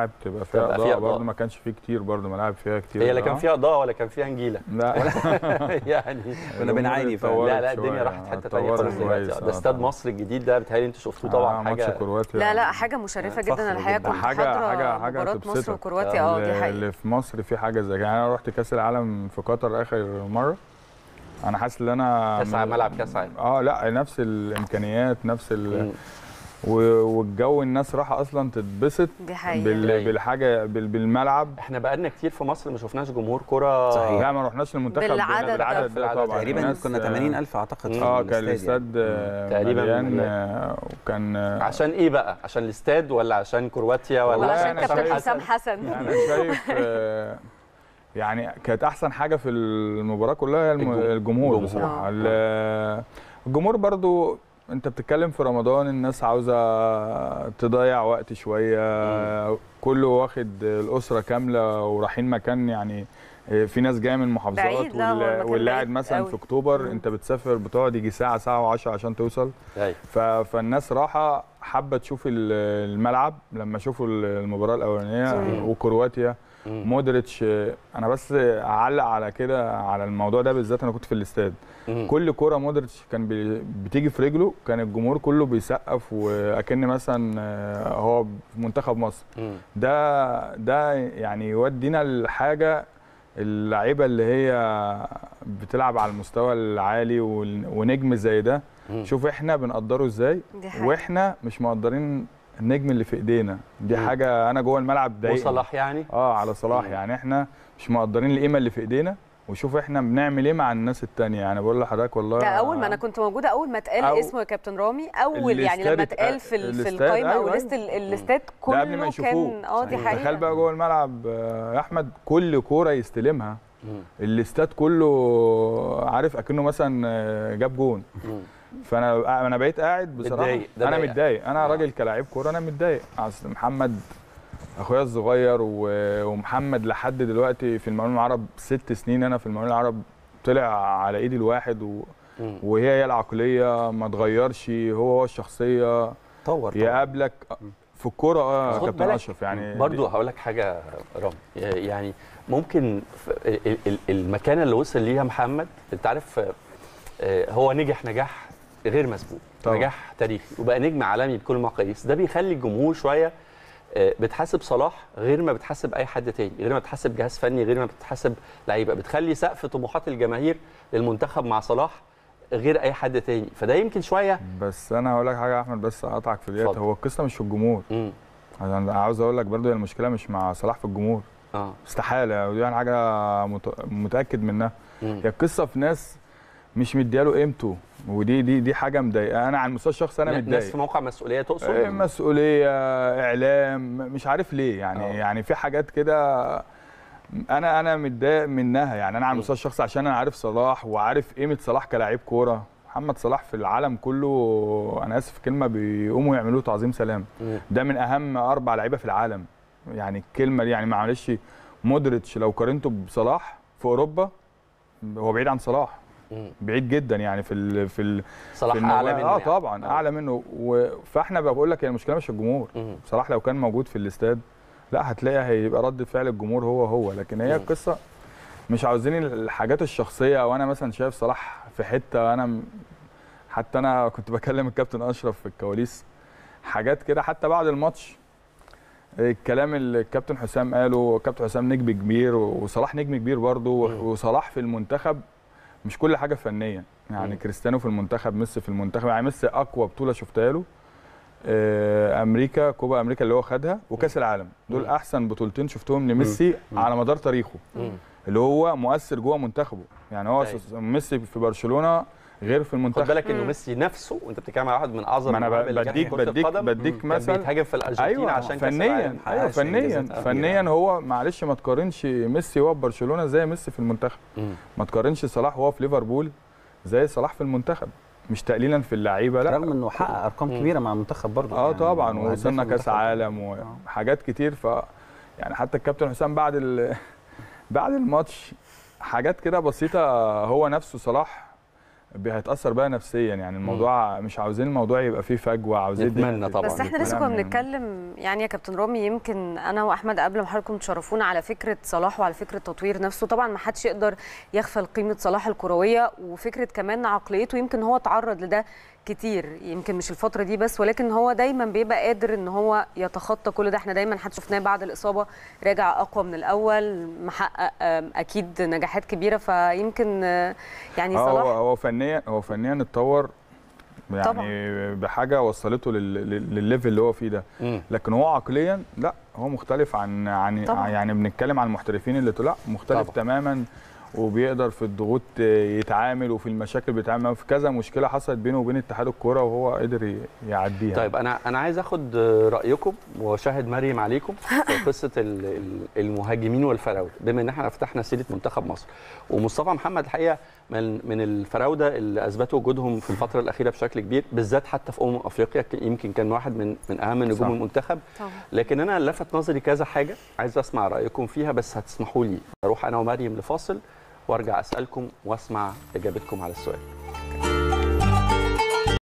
ملاعب تبقى فيها تبقى إضاءة. برضه ما كانش فيه كتير برضه ملاعب فيها كتير هي لا كان. فيها إضاءة ولا كان فيها نجيلة لا يعني كنا بنعاني لا لا الدنيا راحت حتة ثانية خالص دلوقتي ده آه، استاد. مصر الجديد ده بتهيألي أنتوا شفتوه آه، طبعا ماتش حاجة كرواتيا لا لا حاجة مشرفة فخر جدا الحقيقة. كنت حاجة- حاجة مباراة مصر. وكرواتيا آه دي اللي- حقيقة اللي في مصر في حاجة زي كده يعني أنا رحت كأس العالم في قطر آخر مرة أنا حاسس إن أنا كأس عالم- ملعب كأس عالم. آه لا نفس الإمكانيات نفس والجو الناس رايحه أصلا تتبسط دي حقيقة. بال... بالحاجة بال... بالملعب. إحنا بقالنا كتير في مصر ما شفناش جمهور كرة. صحيح. لا ما رحناش المنتخب. بالعدد ده. بالعدد ده. طبعا. تقريبا الناس، كنا آه، 80000 أعتقد في آه كان الاستاد الاستاد آه، تقريباً. آه، وكان آه، عشان إيه بقى؟ عشان الاستاد ولا عشان كرواتيا ولا أنا كابتن شايف- حسام حسن. أنا شايف آه، يعني كانت أحسن حاجة في المباراة كلها هي الجمهور. بصراحة. ال- الجمهور برضو انت بتتكلم في رمضان الناس عاوزة تضيع وقت شوية كله واخد الأسرة كاملة ورايحين مكان يعني في ناس جاية من المكان واللي قاعد مثلا. في أكتوبر مم. انت بتسافر بتقعد يجي ساعة ساعة و10 عشان توصل أيوه ف- فالناس راحة حابة تشوف ال- الملعب لما شافوا المباراة الأولانية. وكرواتيا. مودريتش أنا بس أعلق على كده على الموضوع ده بالذات أنا كنت في الاستاد مم. كل كوره مودريتش كان بتيجي في رجله كان الجمهور كله بيسقف وأكن مثلا آه، هو في منتخب مصر مم. ده ده يعني يودينا لحاجة اللعيبة اللي هي بتلعب على المستوى العالي ونجم زي ده. شوف إحنا بنقدره إزاي وإحنا مش مقدرين النجم اللي في إيدينا. دي مم. حاجة أنا جوه الملعب ضايقني. وصلاح يعني؟ آه على صلاح. مم. يعني إحنا مش مقدرين القيمة اللي في إيدينا. وشوف إحنا بنعمل إيه مع الناس التانية. يعني بقول لحضرتك والله ده أول ما أنا كنت موجودة أول ما اتقال أو- اسمه يا كابتن رامي أول يعني لما اتق- اتقال في القايمة أيوة، وليست ال- الاستاد ده قبل ما كله يشوفوه. كان آه دي. حقيقة. تخيل بقى جوه الملعب آه، يا أحمد كل كورة يستلمها. الاستاد كله عارف أكنه مثلا آه، جاب جون. مم. فأنا أنا بقيت قاعد بصراحة. متضايق، أنا ضايق. متضايق. أنا آه. راجل كلاعب كورة أنا متضايق. أصل محمد أخويا الصغير ومحمد لحد دلوقتي في المقاولين العرب ست سنين. أنا في المقاولين العرب طلع على إيدي الواحد و... مم. وهي هي العقلية. ما اتغيرش هو هو الشخصية. طور. يقابلك في الكورة آه كابتن أشرف يعني. برضو هقول لك حاجة رامي. يعني ممكن المكانة اللي وصل ليها محمد أنت عارف آه، هو نجح نجاح غير مسبوق طبعا. نجاح تاريخي. وبقى نجم عالمي بكل المقاييس ده بيخلي الجمهور شوية آه، بتحاسب صلاح غير ما بتحاسب أي حد تاني غير ما بتحاسب جهاز فني غير ما بتحاسب لعيبة. بتخلي سقف طموحات الجماهير للمنتخب مع صلاح غير أي حد تاني. فده يمكن شوية بس أنا هقول لك حاجة يا أحمد بس اقطعك في ديت. هو القصة مش في الجمهور. مم. أنا عاوز أقول لك برضو هي المشكلة مش مع صلاح في الجمهور. آه. استحالة ودي يعني حاجة مت- متأكد منها. هي القصة في ناس مش مدياله قيمته. ودي دي دي حاجة مضايقة أنا على المستوى الشخصي أنا ناس في متضايق موقع مسؤولية تقصد إيه، مسؤولية إعلام مش عارف ليه يعني آه. يعني في حاجات كده أنا أنا متضايق منها يعني أنا على. المستوى الشخصي عشان أنا عارف صلاح وعارف قيمة صلاح كلاعب كورة محمد صلاح في العالم كله أنا آسف كلمة بيقوموا يعملوا له تعظيم سلام. ده من أهم أربع لعيبة في العالم يعني الكلمة دي يعني معلش مودريتش لو قارنته بصلاح في أوروبا هو بعيد عن صلاح. بعيد جدا يعني في ال في ال صلاح في أعلى منه آه يعني. طبعا آه. أعلى منه. فإحنا بقول لك هي المشكلة مش الجمهور مم. صلاح لو كان موجود في الاستاد لا هتلاقي هيبقى رد فعل الجمهور هو هو لكن هي. القصة مش عاوزين الحاجات الشخصية وأنا مثلا شايف صلاح في حتة أنا حتى أنا كنت بكلم الكابتن أشرف في الكواليس حاجات كده حتى بعد الماتش الكلام اللي الكابتن حسام قاله الكابتن حسام نجم كبير وصلاح نجم كبير برضه. وصلاح في المنتخب مش كل حاجة فنية يعني مم. كريستيانو في المنتخب ميسي في المنتخب يعني ميسي أقوى بطولة شفتها له آه، أمريكا كوبا أمريكا اللي هو خدها وكأس العالم دول. أحسن بطولتين شفتهم لميسي. على مدار تاريخه. اللي هو مؤثر جوه منتخبه يعني هو أيوة. ميسي في برشلونة غير في خد المنتخب بالك إنه. ميسي نفسه وأنت بتتكلم على واحد من أعظم ما أنا بديك بديك القدم. بديك كان مثل بيتهاجم في الأرجنتين أيوه عشان فنيا. أيوه فنيا. فنيا هو معلش ما تقارنش ميسي وهو في برشلونة زي ميسي في المنتخب. ما تقارنش صلاح وهو في ليفربول زي صلاح في المنتخب مش تقليلا في اللعيبة لا رغم إنه حقق أرقام. كبيرة مع المنتخب برضه آه يعني طبعا ووصلنا كأس. عالم وحاجات كتير ف يعني حتى الكابتن حسام بعد ال... بعد الماتش حاجات كده بسيطة هو نفسه صلاح هيتاثر بقى نفسيا يعني الموضوع مش عاوزين الموضوع يبقى فيه فجوة عاوزين نتمنى طبعاً. بس إحنا لسه كنا يعني. بنتكلم يعني يا كابتن رامي يمكن أنا وأحمد قبل ما حضراتكم تشرفونا على فكرة صلاح وعلى فكرة تطوير نفسه طبعا ما حدش يقدر يغفل قيمة صلاح الكروية وفكرة كمان عقليته يمكن هو تعرض لده كتير يمكن مش الفترة دي بس ولكن هو دايما بيبقى قادر إن هو يتخطى كل ده إحنا دايما حتى شفناه بعد الإصابة راجع أقوى من الأول محقق أكيد نجاحات كبيرة فيمكن آه، يعني آه، هو صلاح هو فنيا هو فنيا اتطور يعني طبعاً. بحاجة وصلته لل- لل- للليفل اللي هو فيه ده. لكن هو عقليا لا هو مختلف عن عن طبعاً. يعني بنتكلم عن المحترفين اللي طلع مختلف طبعاً. تماما وبيقدر في الضغوط يتعامل وفي المشاكل بيتعامل في كذا مشكلة حصلت بينه وبين اتحاد الكورة وهو قدر يعديها. طيب أنا أنا عايز آخد رأيكم وشاهد مريم عليكم في قصة ال- ال- المهاجمين والفراودة. بما إن إحنا فتحنا سيرة منتخب مصر ومصطفى محمد الحقيقة من من الفراودة اللي أثبتوا وجودهم في الفترة الأخيرة بشكل كبير بالذات حتى في أمم أفريقيا يمكن كان واحد من من أهم نجوم صح. المنتخب لكن أنا لفت نظري كذا حاجة عايز أسمع رأيكم فيها بس هتسمحوا لي أروح أنا ومريم لفاصل. وارجع أسألكم وأسمع إجابتكم على السؤال.